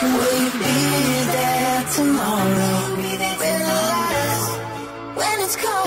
Will you be there tomorrow? The when it's cold.